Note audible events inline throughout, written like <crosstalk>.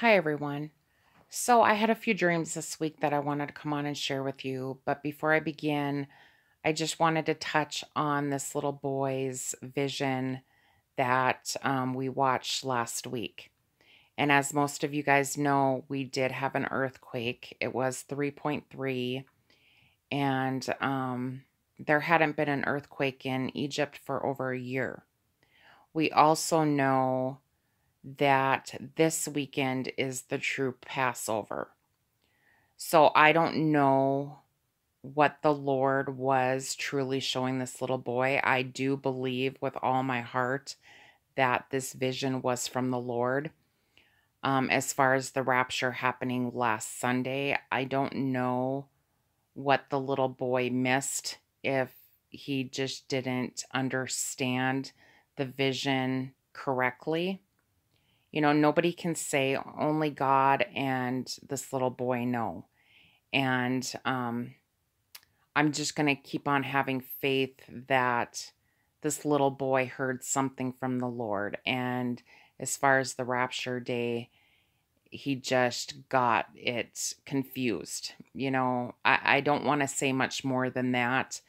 Hi, everyone. So, I had a few dreams this week that I wanted to come on and share with you. But before I begin, I just wanted to touch on this little boy's vision that um, we watched last week. And as most of you guys know, we did have an earthquake. It was 3.3, and um, there hadn't been an earthquake in Egypt for over a year. We also know that this weekend is the true Passover. So I don't know what the Lord was truly showing this little boy. I do believe with all my heart that this vision was from the Lord. Um, as far as the rapture happening last Sunday, I don't know what the little boy missed if he just didn't understand the vision correctly. You know, nobody can say only God and this little boy know. And um, I'm just going to keep on having faith that this little boy heard something from the Lord. And as far as the rapture day, he just got it confused. You know, I, I don't want to say much more than that,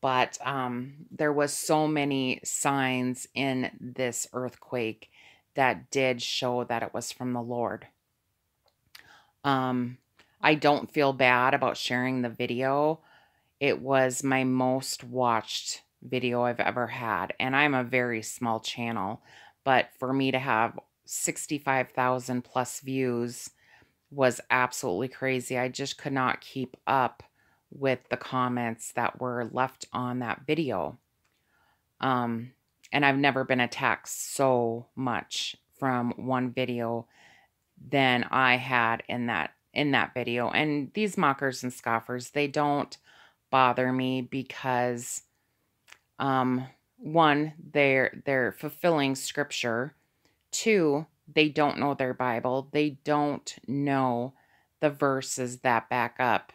but um, there was so many signs in this earthquake that did show that it was from the Lord. Um, I don't feel bad about sharing the video. It was my most watched video I've ever had, and I'm a very small channel, but for me to have 65,000 plus views was absolutely crazy. I just could not keep up with the comments that were left on that video. Um, and I've never been attacked so much from one video than I had in that in that video. And these mockers and scoffers, they don't bother me because um one, they're they're fulfilling scripture. Two, they don't know their Bible. They don't know the verses that back up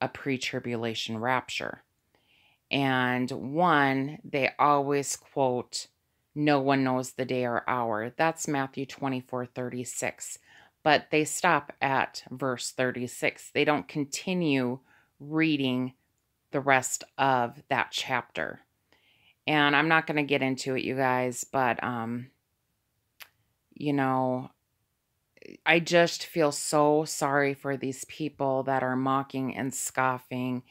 a pre-tribulation rapture. And one, they always quote, No one knows the day or hour. That's Matthew 24 36. But they stop at verse 36. They don't continue reading the rest of that chapter. And I'm not going to get into it, you guys, but, um, you know, I just feel so sorry for these people that are mocking and scoffing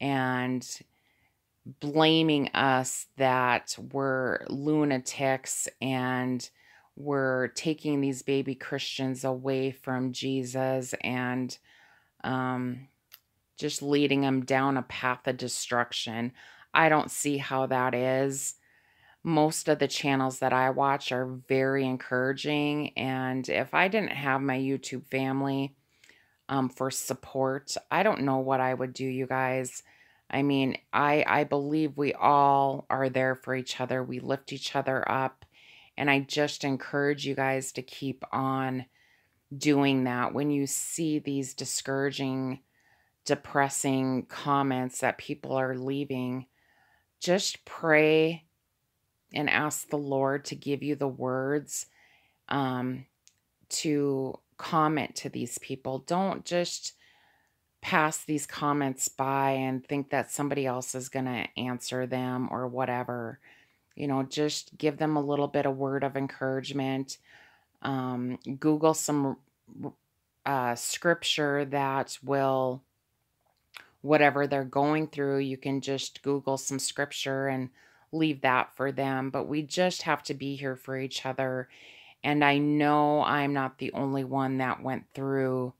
and blaming us that we're lunatics and we're taking these baby Christians away from Jesus and um, just leading them down a path of destruction. I don't see how that is. Most of the channels that I watch are very encouraging. And if I didn't have my YouTube family um, for support, I don't know what I would do, you guys. I mean, I I believe we all are there for each other. We lift each other up. And I just encourage you guys to keep on doing that when you see these discouraging, depressing comments that people are leaving. Just pray and ask the Lord to give you the words um, to comment to these people. Don't just pass these comments by and think that somebody else is going to answer them or whatever. You know, just give them a little bit of word of encouragement. Um, Google some uh, scripture that will, whatever they're going through, you can just Google some scripture and leave that for them. But we just have to be here for each other. And I know I'm not the only one that went through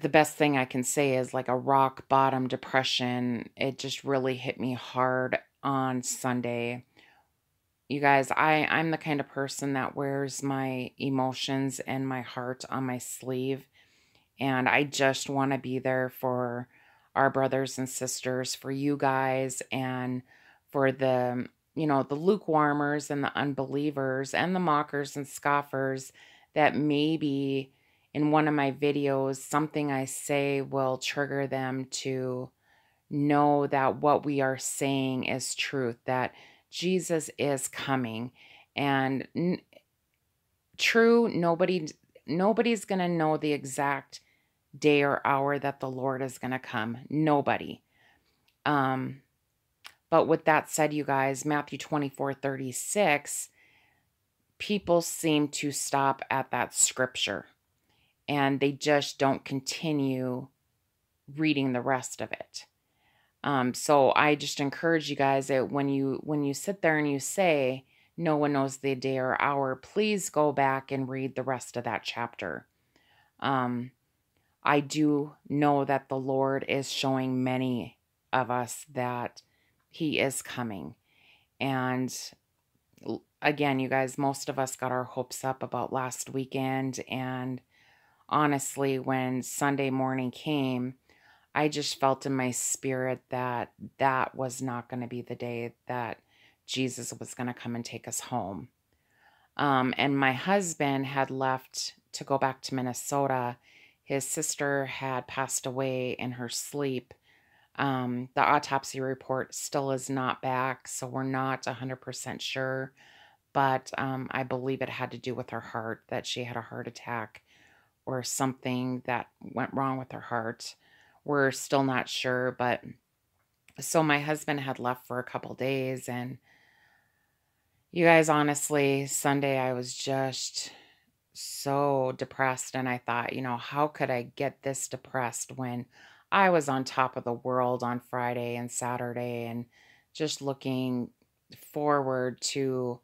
the best thing I can say is like a rock bottom depression. It just really hit me hard on Sunday. You guys, I I'm the kind of person that wears my emotions and my heart on my sleeve and I just want to be there for our brothers and sisters, for you guys and for the you know, the lukewarmers and the unbelievers and the mockers and scoffers that maybe in one of my videos, something I say will trigger them to know that what we are saying is truth, that Jesus is coming. And n- true, nobody nobody's going to know the exact day or hour that the Lord is going to come. Nobody. Um but with that said, you guys, Matthew 24 36, people seem to stop at that scripture and they just don't continue reading the rest of it. Um, so I just encourage you guys that when you when you sit there and you say no one knows the day or hour, please go back and read the rest of that chapter. Um, I do know that the Lord is showing many of us that He is coming. And again, you guys, most of us got our hopes up about last weekend. And honestly, when Sunday morning came, I just felt in my spirit that that was not going to be the day that Jesus was going to come and take us home. Um, and my husband had left to go back to Minnesota. His sister had passed away in her sleep. Um, the autopsy report still is not back, so we're not 100% sure. But um, I believe it had to do with her heart, that she had a heart attack or something that went wrong with her heart. We're still not sure, but so my husband had left for a couple days and you guys honestly Sunday I was just so depressed and I thought, you know, how could I get this depressed when I was on top of the world on Friday and Saturday and just looking forward to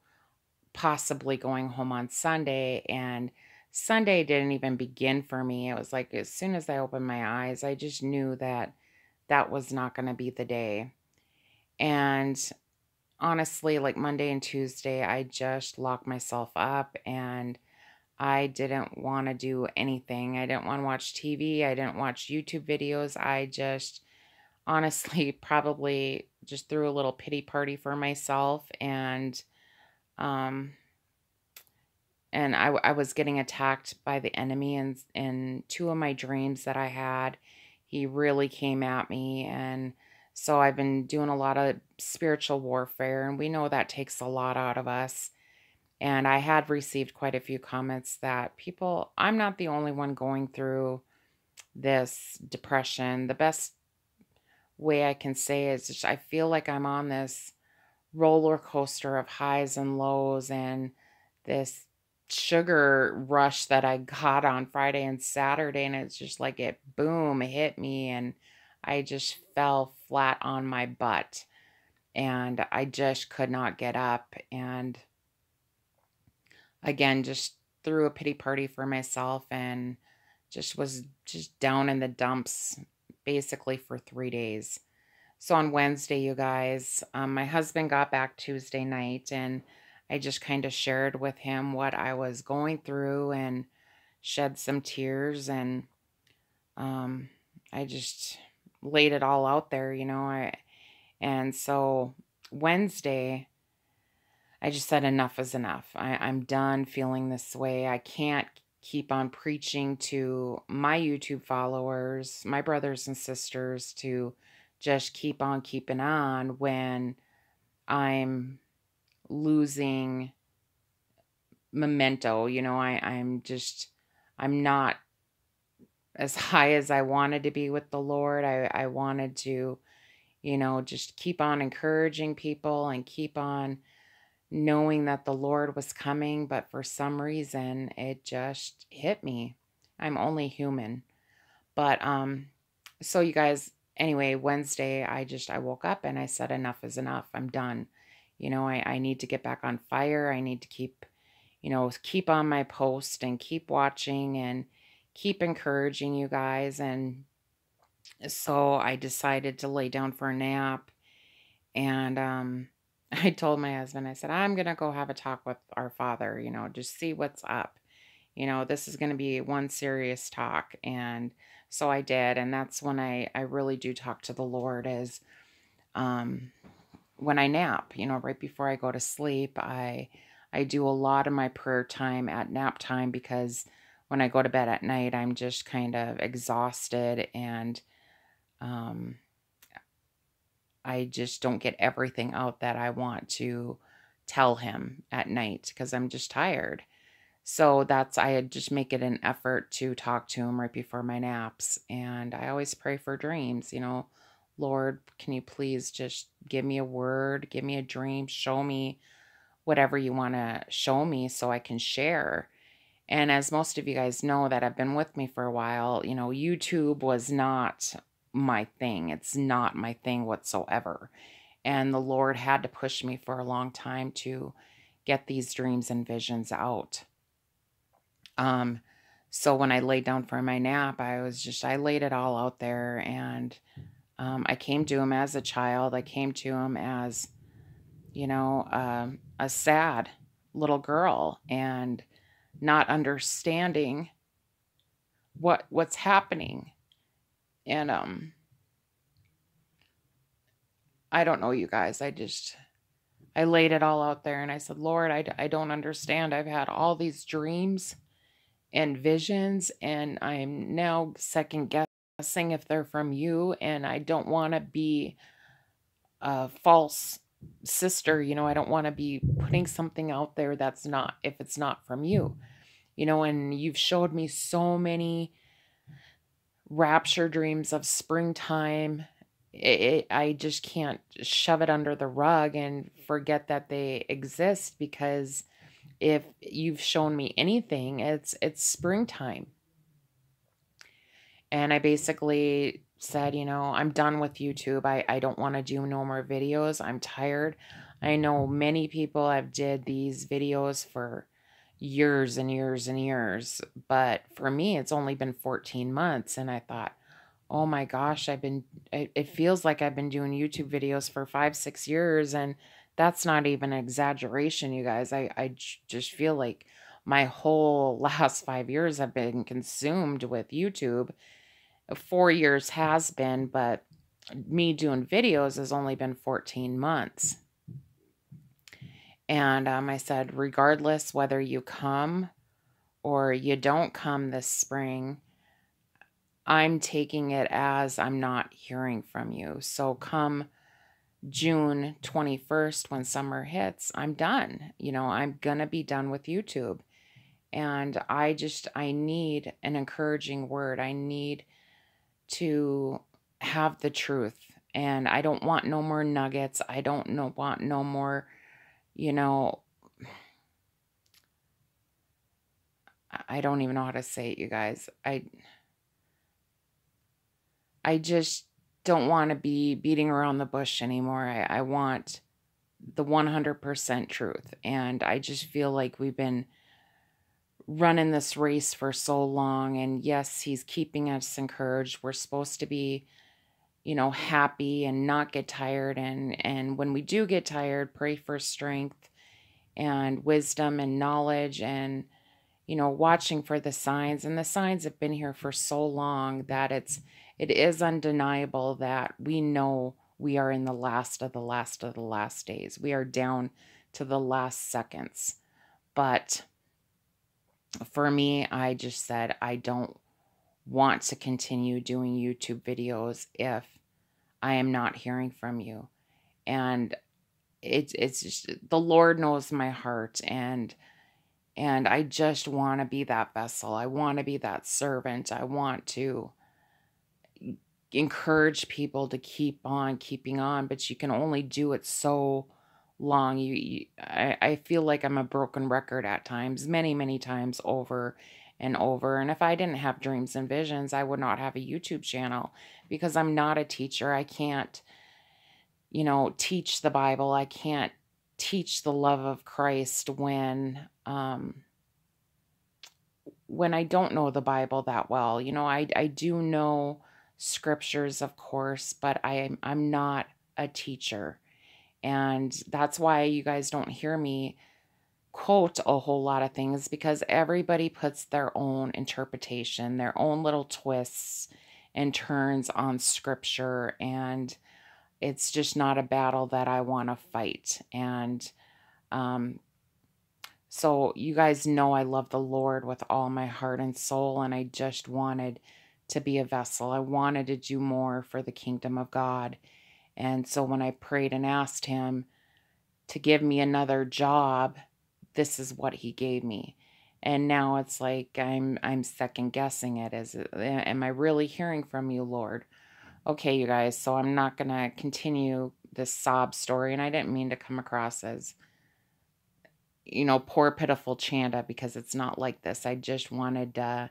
possibly going home on Sunday and Sunday didn't even begin for me. It was like as soon as I opened my eyes, I just knew that that was not going to be the day. And honestly, like Monday and Tuesday, I just locked myself up and I didn't want to do anything. I didn't want to watch TV. I didn't watch YouTube videos. I just honestly <laughs> probably just threw a little pity party for myself and um and I, I was getting attacked by the enemy and in two of my dreams that I had he really came at me and so I've been doing a lot of spiritual warfare and we know that takes a lot out of us and I had received quite a few comments that people I'm not the only one going through this depression. The best way I can say is just, I feel like I'm on this roller coaster of highs and lows and this sugar rush that I got on Friday and Saturday. And it's just like it boom hit me and I just fell flat on my butt. And I just could not get up. And again, just threw a pity party for myself and just was just down in the dumps basically for three days. So on Wednesday, you guys, um, my husband got back Tuesday night and I just kind of shared with him what I was going through and shed some tears and um, I just laid it all out there, you know. I and so Wednesday I just said enough is enough. I, I'm done feeling this way. I can't keep on preaching to my YouTube followers, my brothers and sisters to just keep on keeping on when I'm losing memento. You know, I, I'm just, I'm not as <laughs> high as I wanted to be with the Lord. I, I wanted to, you know, just keep on encouraging people and keep on knowing that the Lord was coming. But for some reason, it just hit me. I'm only human. But, um, so you guys, anyway, Wednesday, I just, I woke up and I said, enough is enough. I'm done you know, I, I need to get back on fire. I need to keep, you know, keep on my post and keep watching and keep encouraging you guys. And so I decided to lay down for a nap. And um, <laughs> I told my husband, I said, I'm to go have a talk with our father, you know, just see what's up. You know, this is to be one serious talk. And so I did. And that's when I, I really do talk to the Lord is, um, when I nap, you know, right before I go to sleep, I I do a lot of my prayer time at nap time because when I go to bed at night, I'm just kind of exhausted and um I just don't get everything out that I want to tell him at night because I'm just tired. So that's, I just make it an effort to talk to him right before my naps. And I always pray for dreams, you know, Lord, can you please just give me a word, give me a dream, show me whatever you want to show me so I can share. And as most of you guys know that have been with me for a while, you know, YouTube was not my thing. It's not my thing whatsoever. And the Lord had to push me for a long time to get these dreams and visions out. Um, so when I laid down for my nap, I was just, I laid it all out there and um, I came to him as a child. I came to him as, you know, um, a sad little girl and not understanding what what's happening. And um I don't know you guys. I just I laid it all out there and I said, "Lord, I I don't understand. I've had all these dreams and visions, and I'm now second guessing if they're from you, and I don't want to be a false sister. You know, I don't want to be putting something out there that's not, if it's not from you. You know, and you've showed me so many rapture dreams of springtime. It, it, I just can't shove it under the rug and forget that they exist because if you've shown me anything, it's it's springtime. And I basically said, you know, I'm done with YouTube. I, I don't want to do no more videos. I'm tired. I know many people have did these videos for years and years and years, but for me, it's only been 14 months. And I thought, oh my gosh, I've been, it, it feels like I've been doing YouTube videos for five, six years. And that's not even an exaggeration, you guys. I, I just feel like my whole <laughs> last five years have been consumed with YouTube. Four years has been, but me doing videos has only been 14 months. And um, I said, regardless whether you come or you don't come this spring, I'm taking it as I'm not hearing from you. So come June 21st, when summer hits, I'm done. You know, I'm going to be done with YouTube. And I just, I need an encouraging word. I need to have the truth. And I don't want no more nuggets. I don't know, want no more, you know, I don't even know how to say it, you guys. I, I just don't want to be beating around the bush anymore. I, I want the 100% truth. And I just feel like we've been running this race for so long. And yes, he's keeping us encouraged. We're supposed to be, you know, happy and not get tired. And, and when we do get tired, pray for strength and wisdom and knowledge and, you know, watching for the signs. And the signs have been here for so long that it's, it is undeniable that we know we are in the last of the last of the last days. We are down to the last seconds. But for me, I just said I don't want to continue doing YouTube videos if I am not hearing from you. And it's it's just the Lord knows my heart and and I just want to be that vessel. I want to be that servant. I want to encourage people to keep on keeping on, but you can only do it so long. You, you I, I feel like I'm a broken record at times, many, many times over and over. And if I didn't have dreams and visions, I would not have a YouTube channel because I'm not a teacher. I can't, you know, teach the Bible. I can't teach the love of Christ when um when I don't know the Bible that well. You know, I I do know scriptures, of course, but I I'm not a teacher. And that's why you guys don't hear me quote a whole lot of things because everybody puts their own interpretation, their own little twists and turns on scripture and it's just not a battle that I want to fight. And um so you guys know I love the Lord with all my heart and soul and I just wanted to be a vessel. I wanted to do more for the kingdom of God. And so when I prayed and asked him to give me another job, this is what he gave me. and now it's like I'm I'm second guessing it. Is am I really hearing from you, Lord? Okay, you guys. So I'm not gonna continue this sob story, and I didn't mean to come across as you know poor pitiful Chanda because it's not like this. I just wanted to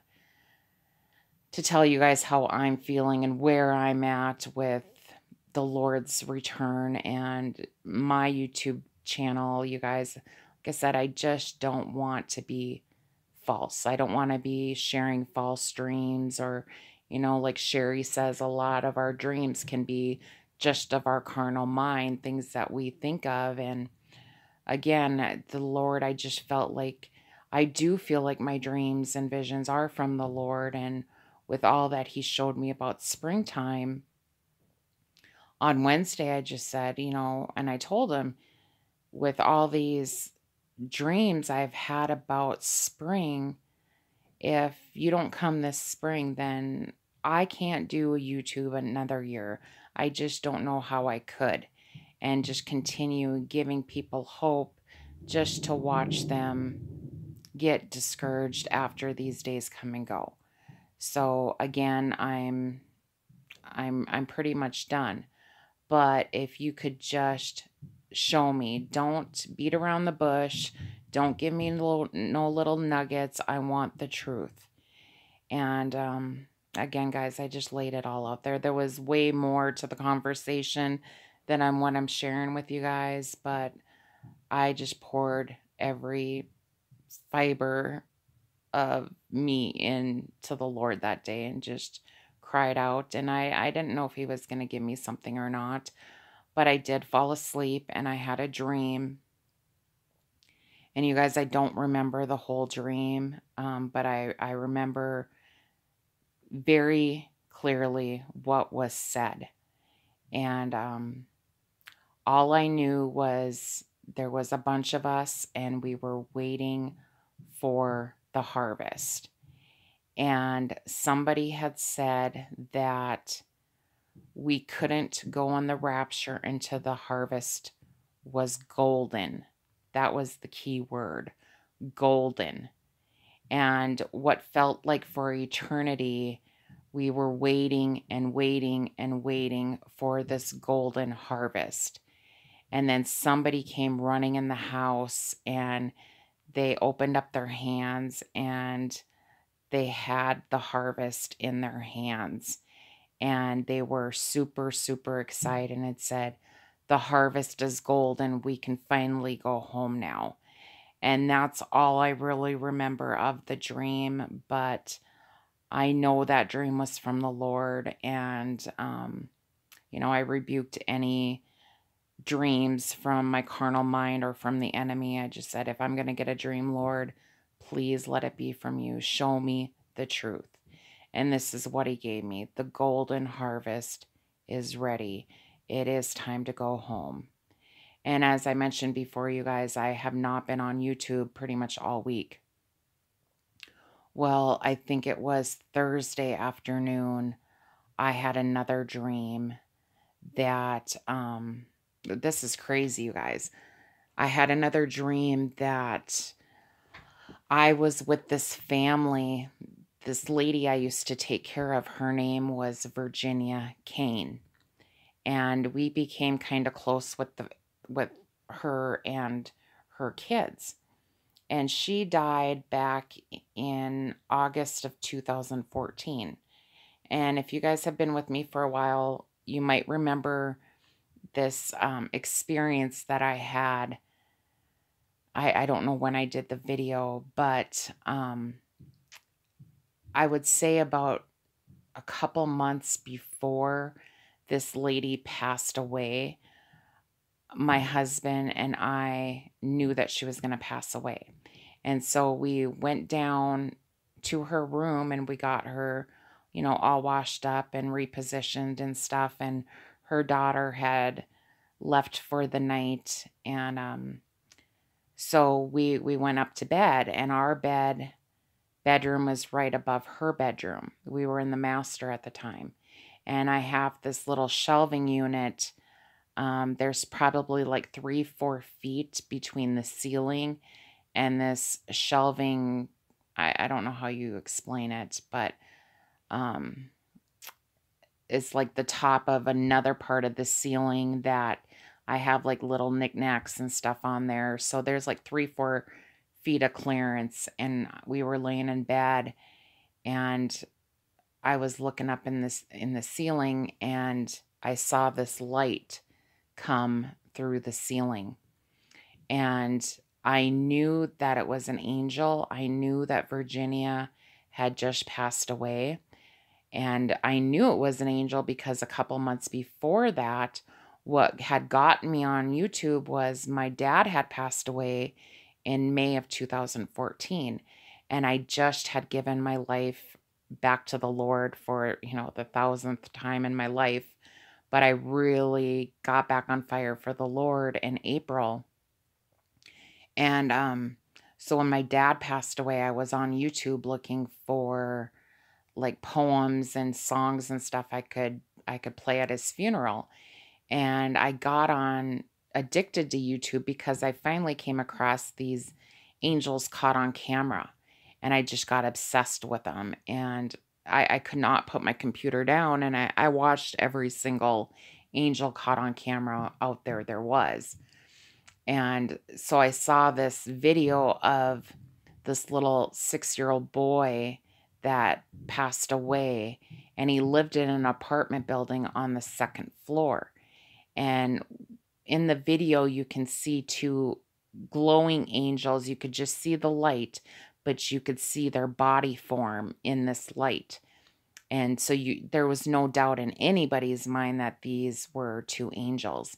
tell you guys how I'm feeling and where I'm at with the Lord's return and my YouTube channel. You guys, like I said, I just don't want to be false. I don't want to be sharing false dreams or, you know, like Sherry says, a lot of our dreams can be just of our carnal mind, things that we think of. And again, the Lord, I just felt like I do feel like my dreams and visions are from the Lord. And with all that He showed me about springtime, on Wednesday, I just said, you know, and I told him with all these dreams I've had about spring, if you don't come this spring, then I can't do a YouTube another year. I just don't know how I could. And just continue giving people hope just to watch them get discouraged after these days come and go. So again, I'm I'm I'm pretty much done. But if you could just show me. Don't beat around the bush. Don't give me no, no little nuggets. I want the truth. And um, again, guys, I just laid it all out there. There was way more to the conversation than I'm what I'm sharing with you guys, but I just poured every fiber of me into the Lord that day and just cried out. And I, I didn't know if he was going to give me something or not. But I did fall asleep and I had a dream. And you guys, I don't remember the whole dream, um, but I, I remember very clearly what was said. And um, all I knew was there was a bunch of us and we were waiting for the harvest. And somebody had said that we couldn't go on the rapture until the harvest was golden. That was the key word golden. And what felt like for eternity, we were waiting and waiting and waiting for this golden harvest. And then somebody came running in the house and they opened up their hands and they had the harvest in their hands and they were super, super excited and it said, The harvest is golden. We can finally go home now. And that's all I really remember of the dream. But I know that dream was from the Lord. And, um, you know, I rebuked any dreams from my carnal mind or from the enemy. I just said, if I'm going to get a dream, Lord, please let it be from you. Show me the truth. And this is what he gave me the golden harvest is ready. It is time to go home. And as I mentioned before, you guys, I have not been on YouTube pretty much all week. Well, I think it was Thursday afternoon. I had another dream that, um, this is crazy, you guys. I had another dream that I was with this family this lady I used to take care of, her name was Virginia Kane. And we became kind of close with the with her and her kids. And she died back in August of 2014. And if you guys have been with me for a while, you might remember this um, experience that I had. I, I don't know when I did the video, but um, I would say about a couple months before this lady passed away, my husband and I knew that she was going to pass away. And so we went down to her room and we got her, you know, all washed up and repositioned and stuff. And her daughter had left for the night. And um, so we, we went up to bed, and our bed bedroom was right above her bedroom. We were in the master at the time. And I have this little shelving unit. Um, there's probably like three, four feet between the ceiling and this shelving I, I don't know how you explain it, but um, it's like the top of another part of the ceiling that I have like little knickknacks and stuff on there. So there's like three, four feet of clearance. And we were laying in bed and I was looking up in this in the ceiling and I saw this light come through the ceiling. And I knew that it was an angel. I knew that Virginia had just passed away. And I knew it was an angel because a couple months before that, what had gotten me on YouTube was my dad had passed away in May of 2014. And I just had given my life back to the Lord for, you know, the thousandth time in my life. But I really got back on fire for the Lord in April. And um, so when my dad passed away, I was on YouTube looking for like poems and songs and stuff I could I could play at his funeral. And I got on addicted to YouTube because I finally came across these angels caught on camera and I just got obsessed with them. And I, I could not put my computer down and I, I watched every single angel caught on camera out there there was. And so I saw this video of this little six year old boy that passed away and he lived in an apartment building on the second floor. And in the video, you can see two glowing angels. You could just see the light, but you could see their body form in this light. And so you there was no doubt in anybody's mind that these were two angels.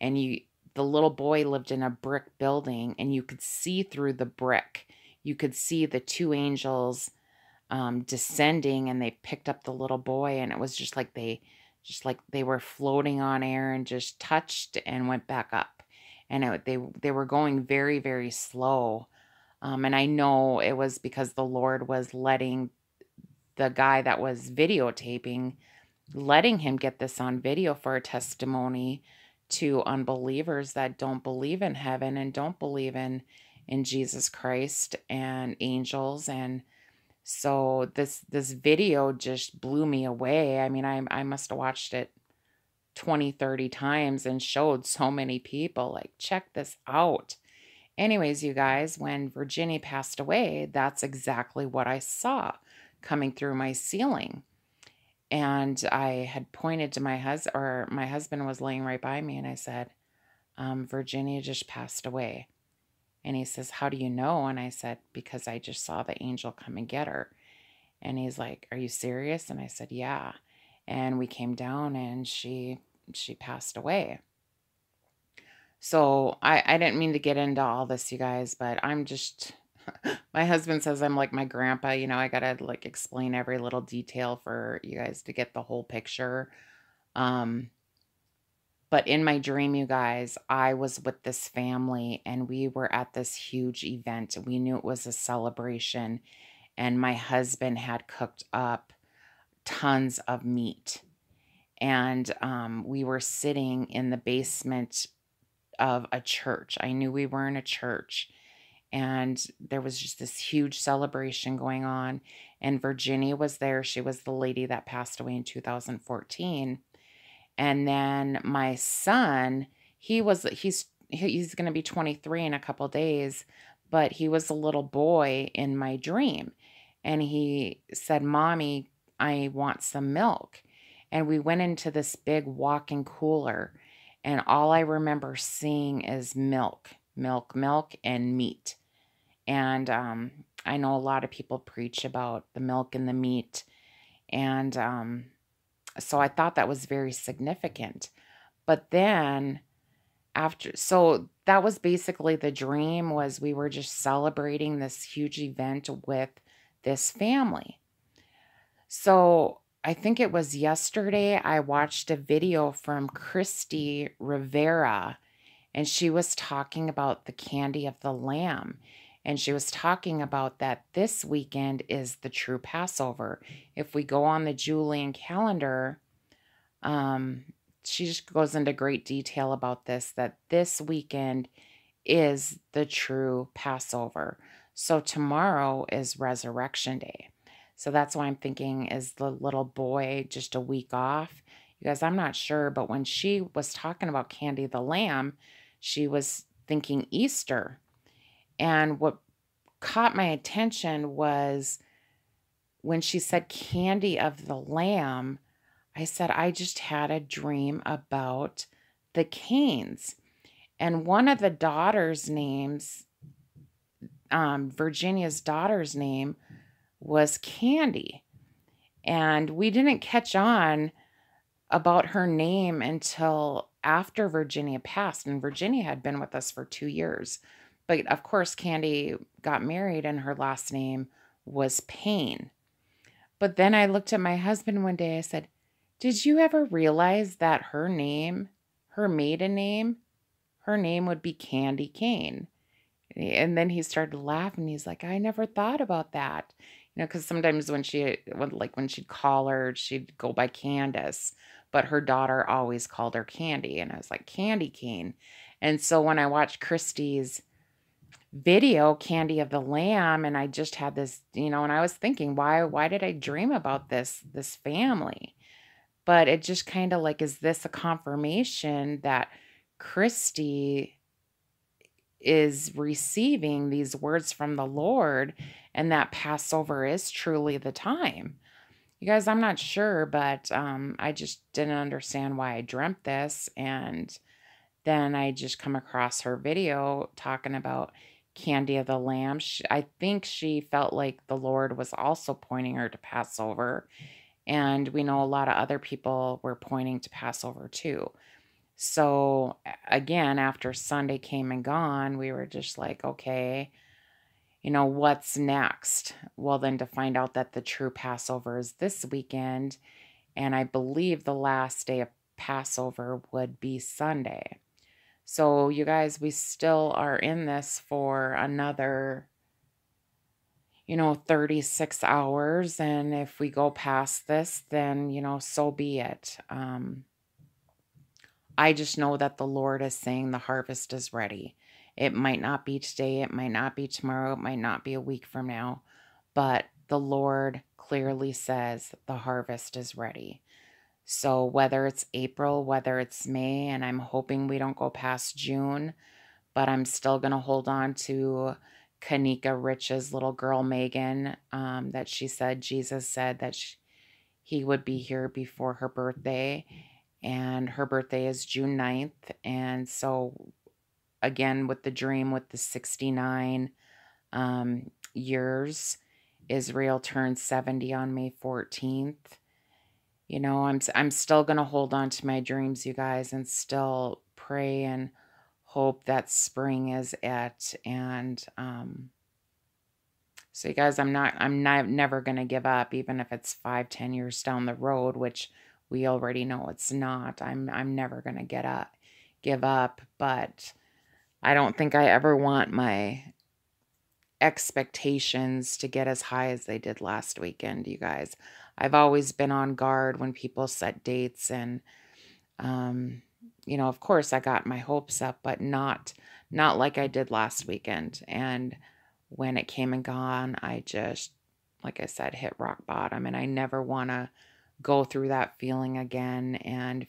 And you the little boy lived in a brick building and you could see through the brick. You could see the two angels um, descending and they picked up the little boy and it was just like they just like they were floating on air and just touched and went back up. And it, they they were going very very slow um, and i know it was because the lord was letting the guy that was videotaping letting him get this on video for a testimony to unbelievers that don't believe in heaven and don't believe in in jesus christ and angels and so this this video just blew me away. I mean, I I must have watched it 20, 30 times and showed so many people like check this out. Anyways, you guys, when Virginia passed away, that's exactly what I saw coming through my ceiling. And I had pointed to my husband, or my husband was laying right by me, and I said, um, Virginia just passed away. And he says, How do you know? And I said, Because I just saw the angel come and get her. And he's like, Are you serious? And I said, Yeah. And we came down and she she passed away. So I, I didn't mean to get into all this, you guys, but I'm just <laughs> my husband says I'm like my grandpa, you know, I gotta like explain every little detail for you guys to get the whole picture. Um but in my dream, you guys, I was with this family and we were at this huge event. We knew it was a celebration, and my husband had cooked up tons of meat. And um, we were sitting in the basement of a church. I knew we were in a church. And there was just this huge celebration going on. And Virginia was there. She was the lady that passed away in 2014 and then my son, he was he's he's going to be 23 in a couple days, but he was a little boy in my dream. And he said, "Mommy, I want some milk." And we went into this big walk-in cooler, and all I remember seeing is milk, milk, milk, and meat. And um, I know a lot of people preach about the milk and the meat, and um, so I thought that was very significant. But then after so that was basically the dream was we were just celebrating this huge event with this family. So I think it was yesterday I watched a video from Christy Rivera and she was talking about the candy of the lamb and she was talking about that this weekend is the true Passover. If we go on the Julian calendar, um, she just goes into great detail about this that this weekend is the true Passover. So tomorrow is resurrection day. So that's why I'm thinking is the little boy just a week off? You guys, I'm not sure, but when she was talking about Candy the Lamb, she was thinking Easter. And what caught my attention was when she said Candy of the Lamb, I said, I just had a dream about the Canes. And one of the daughters' names, um, Virginia's daughter's name, was Candy. And we didn't catch on about her name until after Virginia passed. And Virginia had been with us for two years. But of course, Candy got married and her last name was Payne. But then I looked at my husband one day. I said, Did you ever realize that her name, her maiden name, her name would be Candy Kane? And then he started laughing. He's like, I never thought about that. You know, because sometimes when she, like when she'd call her, she'd go by Candace, but her daughter always called her Candy. And I was like, Candy Kane. And so when I watched Christy's video candy of the lamb and i just had this you know and i was thinking why why did i dream about this this family? But it just kind of like is this a confirmation that christy is receiving these words from the lord and that passover is truly the time? You guys i'm not sure but um i just didn't understand why i dreamt this and then i just come across her video talking about Candy of the Lamb. She, I think she felt like the Lord was also pointing her to Passover. And we know a lot of other people were pointing to Passover too. So, again, after Sunday came and gone, we were just like, okay, you know, what's next? Well, then to find out that the true Passover is this weekend. And I believe the last day of Passover would be Sunday. So, you guys, we still are in this for another, you know, 36 hours. And if we go past this, then, you know, so be it. Um, I just know that the Lord is saying the harvest is ready. It might not be today, it might not be tomorrow, it might not be a week from now, but the Lord clearly says the harvest is ready. So whether it's April, whether it's May, and I'm hoping we don't go past June, but I'm still going to hold on to Kanika Rich's little girl, Megan, um, that she said Jesus said that she, he would be here before her birthday. And her birthday is June 9th. And so, again, with the dream with the 69 um, years, Israel turned 70 on May 14th you know, I'm I'm still going to hold on to my dreams, you guys, and still pray and hope that spring is it and um so you guys i'm not i'm not never going to give up even if it's five ten years down the road which we already know it's not i'm i'm never going to get up give up but i don't think i ever want my expectations to get as high as they did last weekend you guys I've always been on guard when people set dates and um you know, of course I got my hopes up, but not not like I did last weekend. And when it came and gone, I just like I said hit rock bottom and I never want to go through that feeling again and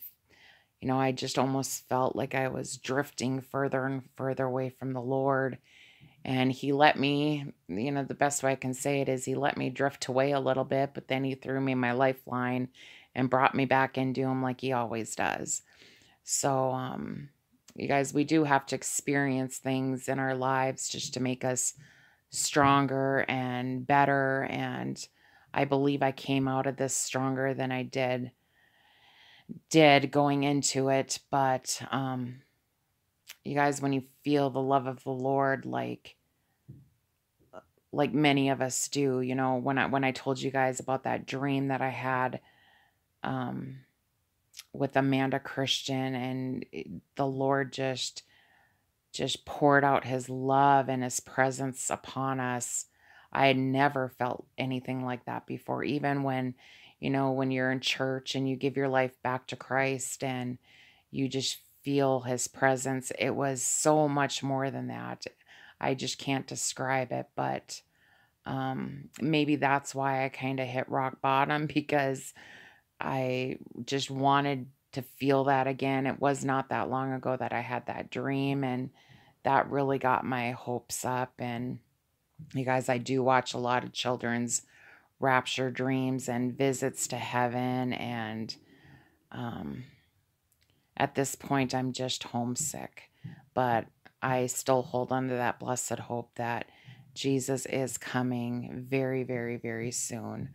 you know, I just almost felt like I was drifting further and further away from the Lord and he let me you know the best way i can say it is he let me drift away a little bit but then he threw me my lifeline and brought me back into him like he always does. So um you guys we do have to experience things in our lives just to make us stronger and better and i believe i came out of this stronger than i did did going into it but um you guys when you feel the love of the lord like like many of us do you know when i when i told you guys about that dream that i had um with amanda christian and the lord just just poured out his love and his presence upon us i had never felt anything like that before. Even when you know when you're in church and you give your life back to christ and you just feel his presence. It was so much more than that. I just can't describe it, but um, maybe that's why I kind of hit rock bottom <laughs> because I just wanted to feel that again. It was not that long ago that I had that dream, and that really got my hopes up. And you guys, I do watch a lot of children's rapture dreams and visits to heaven. And um, at this point, I'm just homesick, but I still hold on to that blessed hope that Jesus is coming very, very, very soon.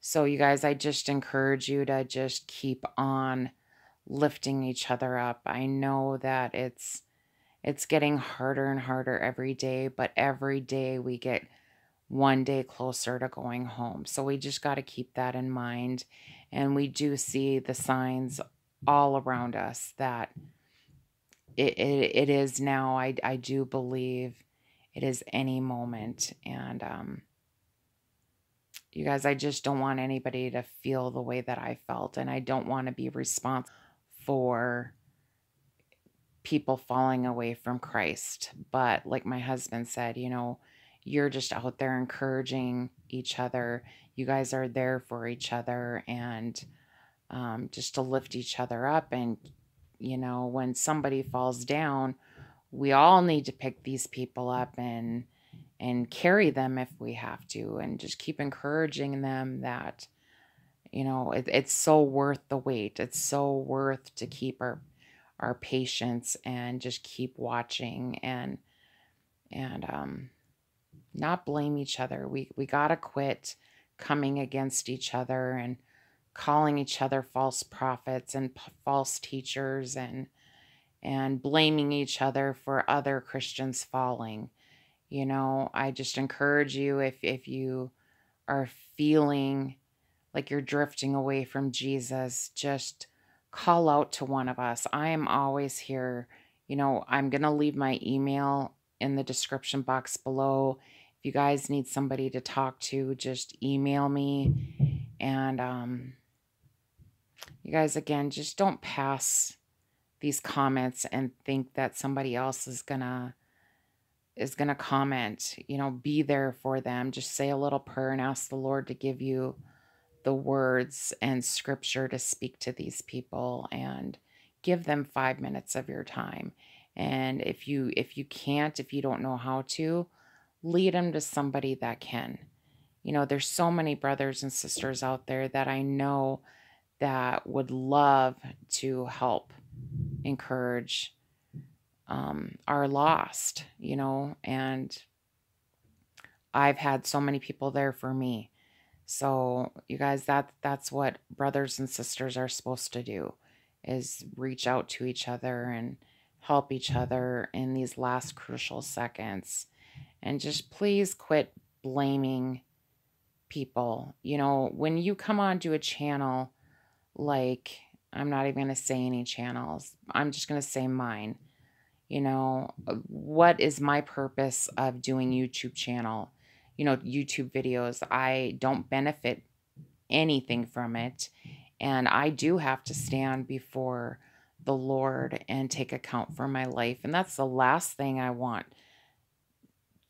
So, you guys, I just encourage you to just keep on lifting each other up. I know that it's it's getting harder and harder every day, but every day we get one day closer to going home. So we just got to keep that in mind. And we do see the signs all around us that it, it, it is now, I, I do believe it is any moment. And, um, you guys, I just don't want anybody to feel the way that I felt. And I don't want to be responsible for people falling away from Christ. But like my husband said, you know, you're just out there encouraging each other. You guys are there for each other and um, just to lift each other up. And, you know, when somebody falls down, we all need to pick these people up and and carry them if we have to and just keep encouraging them that you know it, it's so worth the wait it's so worth to keep our our patience and just keep watching and and um not blame each other. We we got to quit coming against each other and calling each other false prophets and p- false teachers and and blaming each other for other Christians falling. You know, I just encourage you if if you are feeling like you're drifting away from Jesus, just call out to one of us. I am always here. You know, I'm going to leave my email in the description box below. If you guys need somebody to talk to, just email me. And um, you guys, again, just don't pass these comments and think that somebody else is going to is going to comment you know be there for them just say a little prayer and ask the lord to give you the words and scripture to speak to these people and give them 5 minutes of your time. And if you if you can't, if you don't know how to, lead them to somebody that can. You know, there's so many brothers and sisters out there that I know that would love to help encourage um, are lost, you know, and I've had so many people there for me. So, you guys, that that's what brothers and sisters are supposed to do is reach out to each other and help each other in these last crucial seconds. And just please quit blaming people. You know, when you come onto a channel like I'm not even going to say any channels. I'm just going to say mine. You know, uh, what is my purpose of doing YouTube channel? you know, YouTube videos. I don't benefit anything from it. And I do have to stand before the Lord and take account for my life. And that's the last thing I want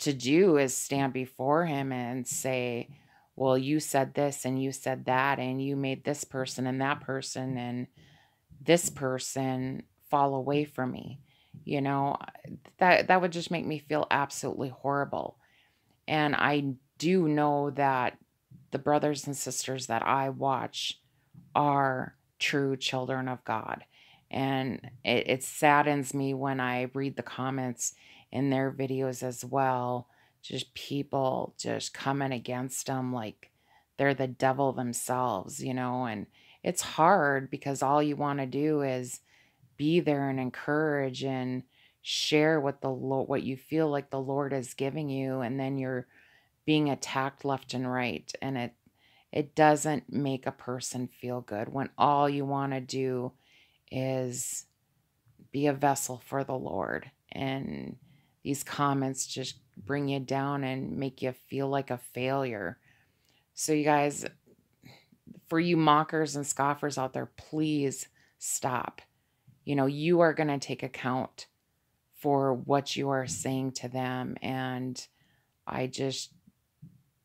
to do is stand before Him and say, well, you said this and you said that, and you made this person and that person and this person fall away from me. You know, that that would just make me feel absolutely horrible. And I do know that the brothers and sisters that I watch are true children of God. And it, it saddens me when I read the comments in their videos as well. Just people just coming against them like they're the devil themselves, you know. And it's hard because all you want to do is be there and encourage and share what the Lord, what you feel like the Lord is giving you, and then you're being attacked left and right, and it it doesn't make a person feel good when all you want to do is be a vessel for the Lord, and these comments just bring you down and make you feel like a failure. So, you guys, for you mockers and scoffers out there, please stop. You know, you are going to take account for what you are saying to them. And I just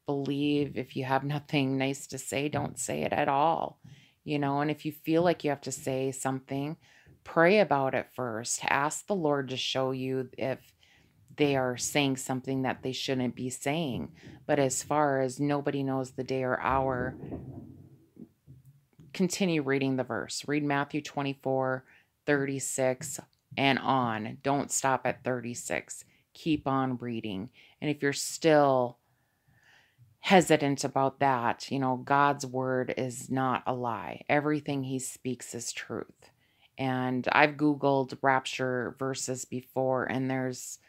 believe if you have <laughs> nothing nice to say, don't say it at all. You know, and if you feel like you have to say something, pray about it first. Ask the Lord to show you if they are saying something that they shouldn't be saying. But as far as nobody knows the day or hour, continue reading the verse. Read Matthew 24, 36, and on. Don't stop at 36. Keep on reading. And if you're still hesitant about that, you know, God's word is not a lie. Everything he speaks is truth. And I've Googled rapture verses before, and there's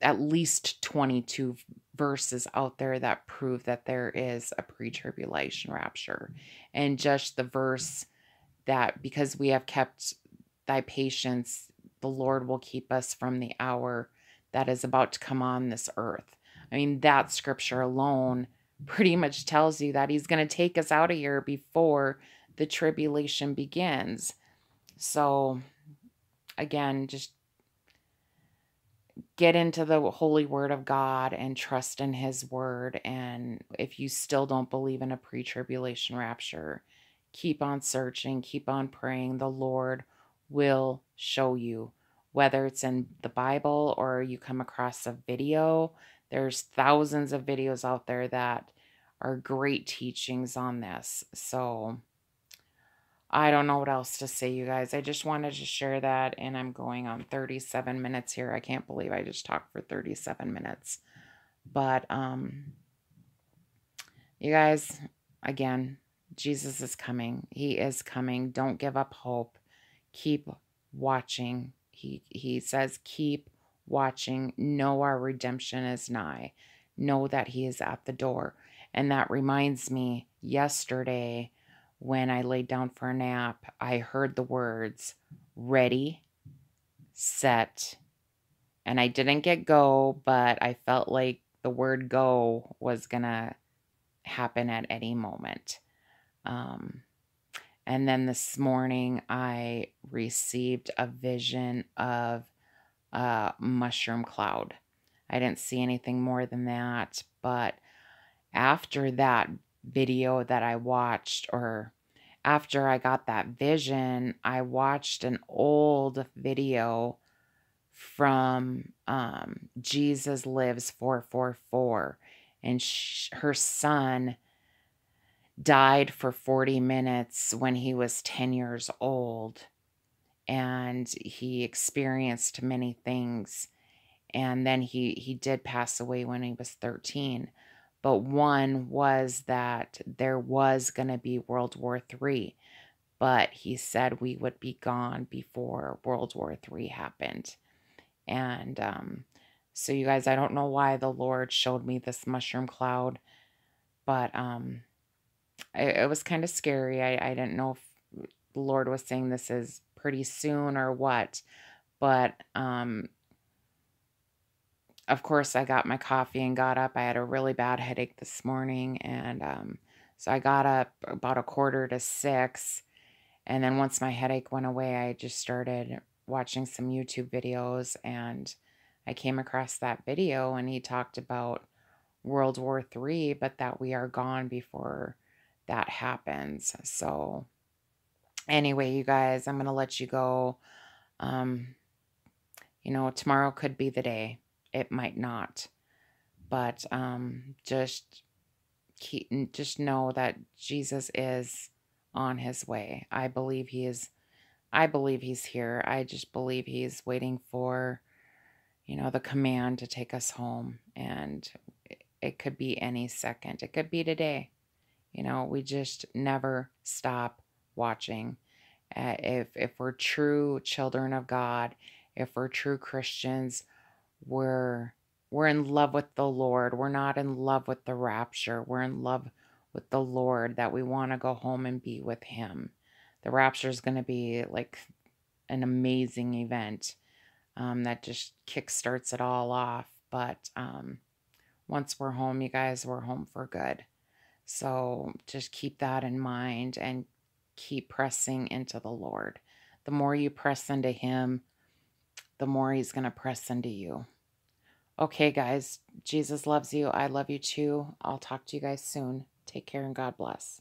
at least 22 verses out there that prove that there is a pre tribulation rapture. And just the verse that because we have kept thy patience, the Lord will keep us from the hour that is about to come on this earth. I mean, that scripture alone pretty much tells you that he's going to take us out of here before the tribulation begins. So, again, just get into the holy word of God and trust in his word. And if you still don't believe in a pre tribulation rapture, keep on searching, keep on praying. The Lord will show you, whether it's in the Bible or you come across a video. There's thousands of videos out there that are great teachings on this. So I don't know what else to say, you guys. I just wanted to share that, and I'm going on 37 minutes here. I can't believe I just talked for 37 minutes. But, um, you guys, again, Jesus is coming. He is coming. Don't give up hope keep watching. He he says, keep watching. Know our redemption is nigh. Know that he is at the door. And that reminds me, yesterday when I laid down for a nap, I heard the words ready, set, and I didn't get go, but I felt like the word go was going to happen at any moment. Um, and then this morning, I received a vision of a mushroom cloud. I didn't see anything more than that. But after that video that I watched, or after I got that vision, I watched an old video from um, Jesus Lives 444. And her son died for 40 minutes when he was 10 years old and he experienced many things and then he he did pass away when he was 13 but one was that there was going to be world war 3 but he said we would be gone before world war 3 happened and um so you guys i don't know why the lord showed me this mushroom cloud but um it, it was kind of scary. I, I didn't know if the Lord was saying this is pretty soon or what. But um, of course, I got my coffee and got up. I had a really bad headache this morning. And um, so I got up about a quarter to six. And then once my headache went away, I just started watching some YouTube videos. And I came across that video, and he talked about World War III, but that we are gone before that happens. So, anyway, you guys, I'm going to let you go. Um, you know, tomorrow could be the day, it might not. But um, just keep, just know that Jesus is on his way. I believe he is I believe he's here. I just believe he's waiting for you know the command to take us home and it could be any second. It could be today. You know, we just never stop watching. Uh, if if we're true children of God, if we're true Christians, we're we're in love with the Lord. We're not in love with the rapture. We're in love with the Lord that we want to go home and be with him. The rapture is going to be like an amazing event um, that just kickstarts it all off. But um, once we're home, you guys, we're home for good. So just keep that in mind and keep pressing into the Lord. The more you press into Him, the more He's going to press into you. Okay, guys, Jesus loves you. I love you too. I'll talk to you guys soon. Take care and God bless.